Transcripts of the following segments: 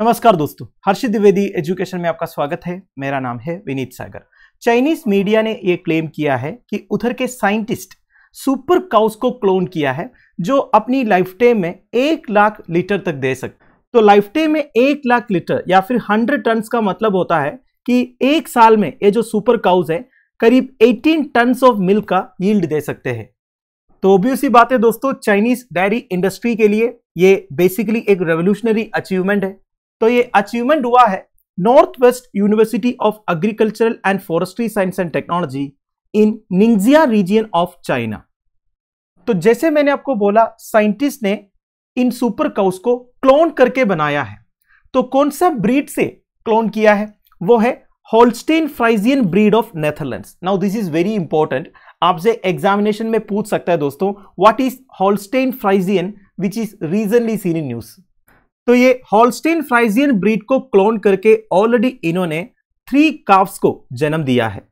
नमस्कार दोस्तों हर्षित द्विवेदी एजुकेशन में आपका स्वागत है। मेरा नाम है विनीत सागर। चाइनीज़ मीडिया ने यह क्लेम किया है कि उधर के साइंटिस्ट सुपर काउस को क्लोन किया है, जो अपनी लाइफ टाइम में एक लाख लीटर तक दे सकते तो लाइफ टाइम में एक लाख लीटर या फिर हंड्रेड टन का मतलब होता है कि एक साल में ये जो सुपर काउस है, करीब 18 टन ऑफ़ मिल्क का यील्ड दे सकते हैं। तो ऑब्वियसली बात है दोस्तों, चाइनीज़ डायरी इंडस्ट्री के लिए ये बेसिकली एक रेवोल्यूशनरी अचीवमेंट है। तो ये अचीवमेंट हुआ है। North west university of agricultural and forestry science and technology in Ningxia region of China तो जैसे मैंने आपको बोला साइंटिस्ट ने इन सुपर काउस को क्लोन करके बनाया है। तो कौन सा ब्रीड से क्लोन किया है? वो है Holstein Friesian breed of Netherlands now this is very important आपसे एग्जामिनेशन में पूछ सकता है दोस्तों what is Holstein Friesian which is regionally seen in news तो ये हॉलस्टीन फ्राइजियन ब्रीड को क्लोन करके ऑलरेडी इन्होंने थ्री काफ्स को जन्म दिया है।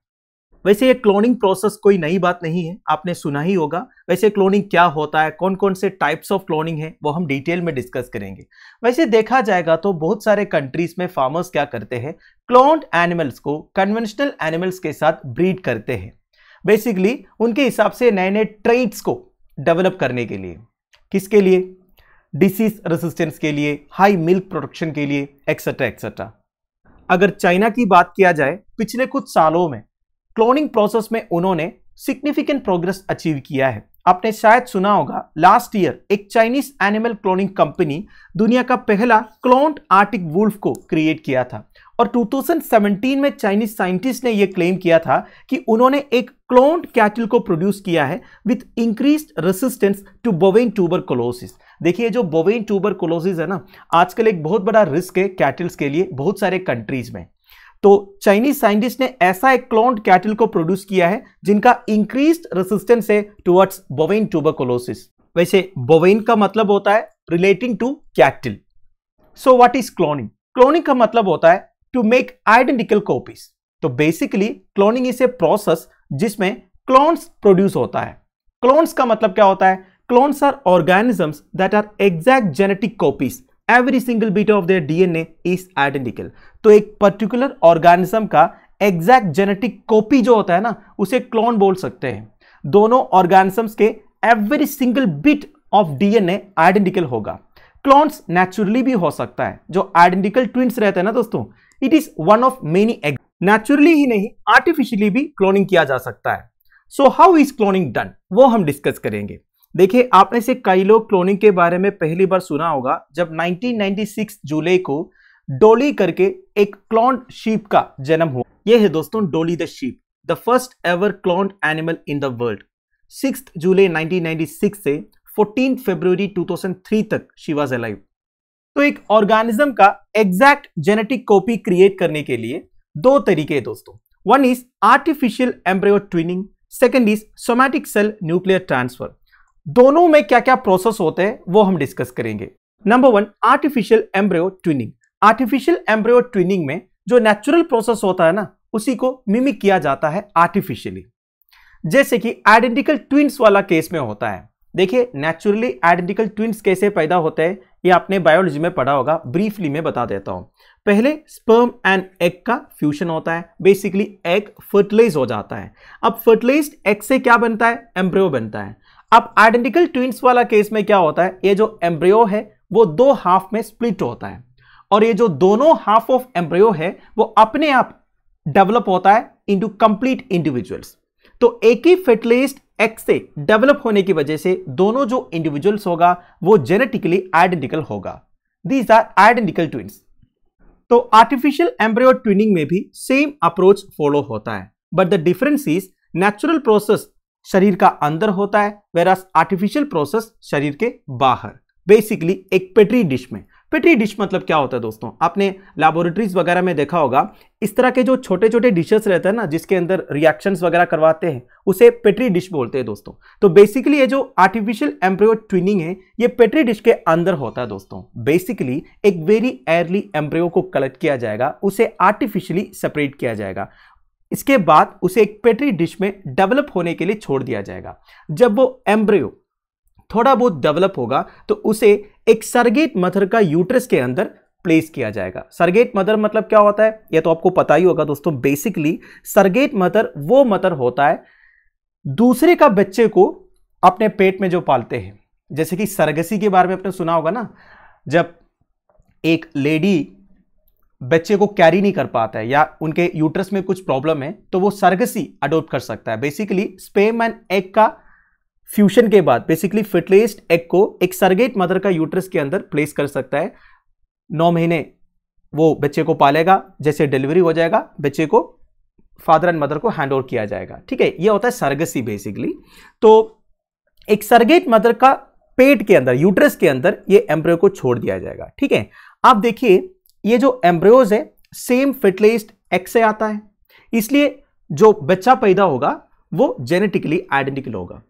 वैसे ये क्लोनिंग प्रोसेस कोई नई बात नहीं है, आपने सुना ही होगा। वैसे क्लोनिंग क्या होता है कौन कौन से टाइप्स ऑफ़ क्लोनिंग है, वो हम डिटेल में डिस्कस करेंगे। वैसे देखा जाएगा तो बहुत सारे कंट्रीज़ में फार्मर्स क्या करते हैं क्लोन्ड एनिमल्स को कन्वेंशनल एनिमल्स के साथ ब्रीड करते हैं। बेसिकली उनके हिसाब से नए नए ट्रेड्स को डेवलप करने के लिए। किसके लिए? डिसीज रेसिस्टेंस के लिए हाई मिल्क प्रोडक्शन के लिए एक्सेट्रा एक्सेट्रा अगर चाइना की बात किया जाए, पिछले कुछ सालों में क्लोनिंग प्रोसेस में उन्होंने सिग्निफिकेंट प्रोग्रेस अचीव किया है। आपने शायद सुना होगा लास्ट ईयर एक चाइनीज़ एनिमल क्लोनिंग कंपनी दुनिया का पहला क्लोन्ड आर्टिक वुल्फ को क्रिएट किया था। और 2017 में चाइनीज़ साइंटिस्ट ने यह क्लेम किया था कि उन्होंने एक क्लोन्ड कैटल को प्रोड्यूस किया है with increase resistance to bovine tuberculosis देखिए जो बोवेन ट्यूबरकुलोसिस है ना, आजकल एक बहुत बड़ा रिस्क है कैटल्स के लिए, बहुत सारे कंट्रीज़ में। तो चाइनीज़ साइंटिस्ट ने ऐसा एक क्लोन्ड कैटल को प्रोड्यूस किया है, जिनका इंक्रीज रेसिस्टेंस है टुवर्ड्स बोवेन ट्यूबरकुलोसिस वैसे बोवेन का मतलब होता है relating to cattle so what is cloning cloning का मतलब होता है टू मेक आइडेंटिकल कॉपीज तो basically cloning is a process जिसमें क्लोन्स प्रोड्यूस होता है। क्लोन्स का मतलब क्या होता है? Clones are organisms that are exact genetic copies every single bit of their DNA is identical तो एक पर्टिकुलर ऑर्गेनिज्म का एग्जैक्ट जेनेटिक कॉपी जो होता है ना, उसे क्लोन बोल सकते हैं। दोनों ऑर्गेनिजम्स के every single bit of DNA identical होगा। क्लोन्स नेचुरली भी हो सकता है। जो आइडेंटिकल ट्विंस रहते हैं ना दोस्तों it is one of many egg naturally ही नहीं आर्टिफिशियली भी क्लोनिंग किया जा सकता है। So how is cloning done वो हम डिस्कस करेंगे। देखिए, आपने से कई लोग क्लोनिंग के बारे में पहली बार सुना होगा, जब 1996 जुलाई को डोली करके एक क्लोन शीप का जन्म हुआ। यह है दोस्तों, Dolly the sheep the first ever clone animal in the world six July 1996 से 14 फरवरी 2003 तक शी वॉज़ अलाइव तो एक ऑर्गेनिज्म का एग्जैक्ट जेनेटिक कॉपी क्रिएट करने के लिए दो तरीके हैं दोस्तों। One is artificial embryo twinning second is somatic cell nuclear transfer दोनों में क्या क्या प्रोसेस होते हैं, वो हम डिस्कस करेंगे। Number one artificial embryo twinning artificial embryo twinning में जो नेचुरल प्रोसेस होता है ना, उसी को मिमिक किया जाता है आर्टिफिशियली जैसे कि आइडेंटिकल ट्विंस वाला केस में होता है। देखिए नेचुरली आइडेंटिकल ट्विंस कैसे पैदा होते हैं, ये आपने बायोलॉजी में पढ़ा होगा ब्रीफली में बता देता हूँ। पहले स्पर्म एंड एग का फ्यूजन होता है बेसिकली एग फर्टिलाइज हो जाता है। अब फर्टिलाइज्ड एग से क्या बनता है एम्ब्रियो बनता है। अब आइडेंटिकल ट्विंस वाला केस में क्या होता है? ये जो एम्ब्रियो है, वो दो हाफ़ में स्प्लिट होता है। और ये जो दोनों हाफ़ ऑफ़ एम्ब्रियो है, वो अपने आप डेवलप होता है इंटू कंप्लीट इंडिविजुअल्स तो एक ही फर्टिलाइज्ड एक्स से डेवलप होने की वजह से दोनों जो इंडिविजुअल्स होगा, वो जेनेटिकली आइडेंटिकल होगा। दीज आर आइडेंटिकल ट्विंस तो आर्टिफिशियल एम्ब्रियो ट्विनिंग में भी सेम अप्रोच फॉलो होता है। But the difference is natural process शरीर का अंदर होता है वेर आर्टिफिशियल प्रोसेस शरीर के बाहर। बेसिकली एक पेट्री डिश में। पेट्री डिश मतलब क्या होता है दोस्तों? आपने लेबोरेटरीज वगैरह में देखा होगा, इस तरह के जो छोटे छोटे डिशेस रहते हैं ना, जिसके अंदर रिएक्शंस वगैरह करवाते हैं, उसे पेट्री डिश बोलते हैं दोस्तों। तो बेसिकली ये जो आर्टिफिशियल एम्ब्रियो ट्विनिंग है, ये पेट्री डिश के अंदर होता है दोस्तों। बेसिकली एक वेरी एयरली एम्ब्रियो को कलेक्ट किया जाएगा, उसे आर्टिफिशियली सेपरेट किया जाएगा। इसके बाद उसे एक पेट्री डिश में डेवलप होने के लिए छोड़ दिया जाएगा। जब वो एम्ब्रियो थोड़ा बहुत डेवलप होगा तो उसे एक सरगेट मथर का यूट्रस के अंदर प्लेस किया जाएगा। सरगेट मदर मतलब क्या होता है? यह तो आपको पता ही होगा दोस्तों। बेसिकली सरगेट मदर वो मदर होता है, दूसरे का बच्चे को अपने पेट में जो पालते हैं। जैसे कि सरगसी के बारे में आपने सुना होगा ना? जब एक लेडी बच्चे को कैरी नहीं कर पाता है या उनके यूट्रस में कुछ प्रॉब्लम है तो वो सरगसी अडोप्ट कर सकता है। बेसिकली स्पेम एंड एग का फ्यूशन के बाद बेसिकली फिटलेस्ड एग को एक सरगेट मदर का यूट्रस के अंदर प्लेस कर सकता है। नौ महीने वो बच्चे को पालेगा, जैसे डिलीवरी हो जाएगा, बच्चे को फादर एंड मदर को हैंड ओवर किया जाएगा। ठीक है, ये होता है सरगसी बेसिकली तो एक सरगेट मदर का पेट के अंदर यूट्रस के अंदर ये एम्ब्रियो को छोड़ दिया जाएगा। ठीक है, आप देखिए ये जो एम्ब्रियोज है सेम फिटलेस्ड एक्स से आता है। इसलिए जो बच्चा पैदा होगा, वो जेनेटिकली आइडेंटिकल होगा।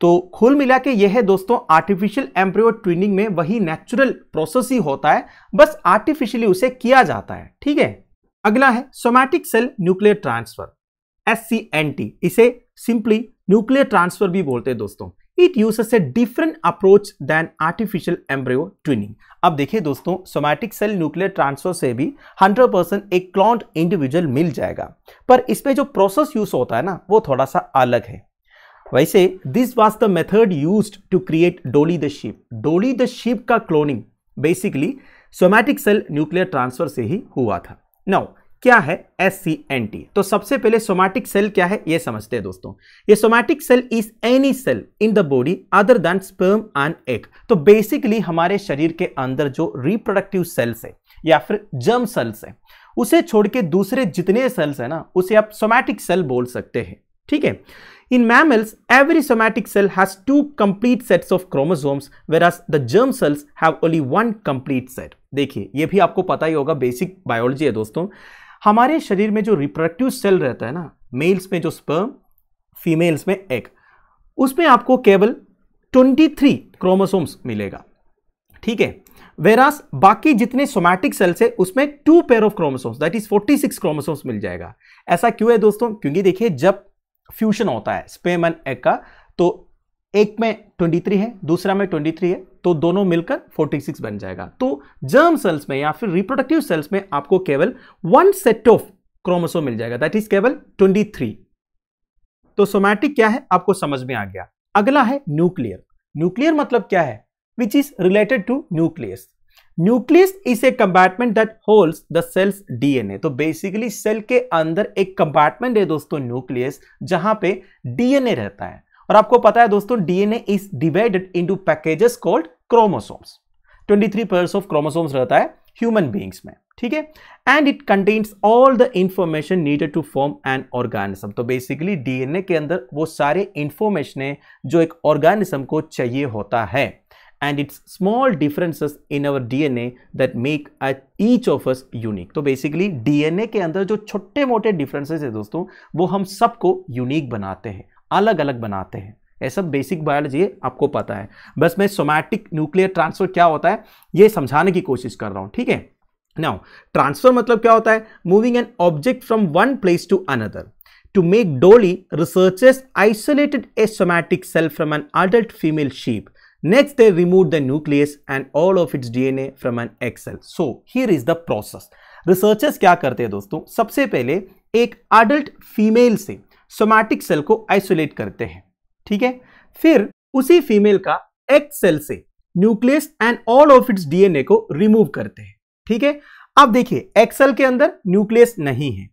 तो खुल मिला के यह है दोस्तों आर्टिफिशियल एम्ब्रियो ट्विनिंग में वही नेचुरल प्रोसेस ही होता है, बस आर्टिफिशियली उसे किया जाता है, ठीक है? अगला है somatic cell nuclear transfer SCNT इसे सिंपली न्यूक्लियर ट्रांसफ़र भी बोलते हैं दोस्तों। It uses a different approach than artificial embryo twinning अब देखिए दोस्तों सोमैटिक सेल न्यूक्लियर ट्रांसफ़र से भी 100 परसेंट एक क्लॉन्ड इंडिविजुअल मिल जाएगा। पर इसमें जो प्रोसेस यूज़ होता है ना, वो थोड़ा सा अलग है। वैसे this was the method used to create Dolly the sheep Dolly the sheep का cloning basically somatic cell nuclear transfer से ही हुआ था। नाउ क्या है एस सी एन टी तो सबसे पहले सोमैटिक सेल क्या है? ये समझते हैं दोस्तों। ये somatic cell is any cell in the body other than sperm and egg तो बेसिकली हमारे शरीर के अंदर जो रिप्रोडक्टिव सेल्स है या फिर जर्म सेल्स है उसे छोड़ के दूसरे जितने सेल्स है ना उसे आप सोमैटिक सेल बोल सकते हैं। ठीक है? In mammals, every somatic cell has two complete sets of chromosomes, whereas the germ cells have only one complete set. देखिए ये भी आपको पता ही होगा बेसिक बायोलॉजी है दोस्तों। हमारे शरीर में जो रिप्रोडक्टिव सेल रहता है ना मेल्स में जो स्पर्म फीमेल्स में एग उसमें आपको केवल 23 क्रोमोसोम्स मिलेगा। ठीक है? वेरास बाकी जितने सोमैटिक सेल्स है, उसमें two pair of chromosomes that is 46 chromosomes मिल जाएगा। ऐसा क्यों है दोस्तों? क्योंकि देखिए, जब फ्यूशन होता है स्पेम एंड एग का तो एक में 23 है, दूसरा में 23 है तो दोनों मिलकर 46 बन जाएगा। तो जर्म सेल्स में या फिर रिप्रोडक्टिव सेल्स में आपको केवल वन सेट ऑफ़ क्रोमोसोम मिल जाएगा। दैट इज़ केवल 23 तो सोमैटिक क्या है? आपको समझ में आ गया। अगला है न्यूक्लियर न्यूक्लियर मतलब क्या है? Which is related to nucleus nucleus is a compartment that holds the cell's DNA तो बेसिकली सेल के अंदर एक कंपार्टमेंट है दोस्तों न्यूक्लियस जहाँ पे डीएनए रहता है। और आपको पता है दोस्तों DNA is divided into packages called chromosomes 23 pairs of chromosomes रहता है ह्यूमन बींग्स में, ठीक है? And it contains all the information needed to form an organism तो बेसिकली डीएनए के अंदर वो सारे इंफॉर्मेशन है जो एक ऑर्गेनिज्म को चाहिए होता है. And it's small differences in our DNA that make each of us unique. तो बेसिकली डीएनए के अंदर जो छोटे मोटे डिफरेंसेस है दोस्तों, वो हम सबको यूनिक बनाते हैं. अलग अलग बनाते हैं। सब बेसिक बायोलॉजी आपको पता है। बस मैं सोमैटिक न्यूक्लियर ट्रांसफ़र क्या होता है ये समझाने की कोशिश कर रहा हूँ ठीक है? नाउ ट्रांसफ़र मतलब क्या होता है? Moving an object from one place to another to To make dolly, researchers isolated a somatic cell from an adult female sheep. Next, they remove the nucleus and all of its DNA from an egg cell. So, here is the process. Researchers क्या करते हैं दोस्तों? सबसे पहले एक adult female से somatic cell को isolate करते हैं, ठीक है? फिर उसी फीमेल का एग सेल से nucleus and all of its DNA को रिमूव करते हैं, ठीक है? अब देखिए एक्सेल सेल के अंदर न्यूक्लियस नहीं है।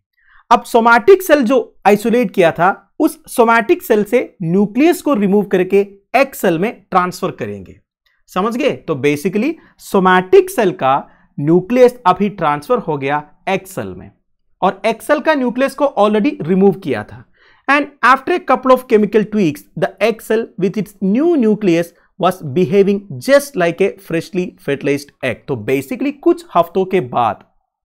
अब सोमैटिक सेल जो आइसोलेट किया था, उस सोमैटिक सेल से न्यूक्लियस को रिमूव करके एक्सेल में ट्रांसफ़र करेंगे। समझ गए? तो बेसिकली सोमैटिक सेल का न्यूक्लियस अभी ट्रांसफ़र हो गया एक्सेल में और एक्सेल का न्यूक्लियस को ऑलरेडी रिमूव किया था। And after a couple of chemical tweaks the egg cell with its new nucleus was behaving just like a freshly fertilised egg तो बेसिकली कुछ हफ्तों के बाद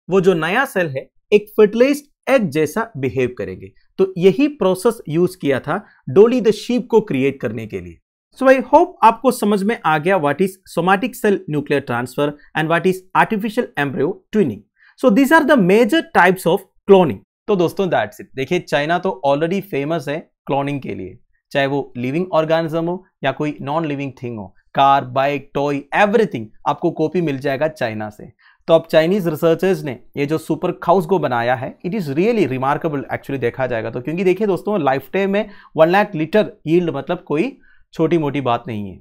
वो जो नया सेल है, एक फर्टिलाइज्ड एग जैसा बिहेव करेंगे। तो यही प्रोसेस यूज़ किया था डोली द शीप को क्रिएट करने के लिए। सो आई होप आपको समझ में आ गया what is somatic cell nuclear transfer and what is artificial embryo twinning so these are the major types of cloning तो दोस्तों दैट्स इट देखिए चाइना तो ऑलरेडी फ़ेमस है क्लोनिंग के लिए, चाहे वो लिविंग ऑर्गेनिज्म हो या कोई नॉन लिविंग थिंग हो कार बाइक टॉय एवरीथिंग आपको कॉपी मिल जाएगा चाइना से। तो अब चाइनीज़ रिसर्चर्स ने ये जो सुपर खाउस को बनाया है it is really remarkable actually देखा जाएगा तो। क्योंकि देखिए दोस्तों लाइफ टाइम में वन लाख लीटर यील्ड मतलब कोई छोटी मोटी बात नहीं है।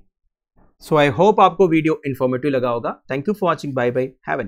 सो आई होप आपको वीडियो इन्फॉर्मेटिव लगा होगा। Thank you for watching bye bye have a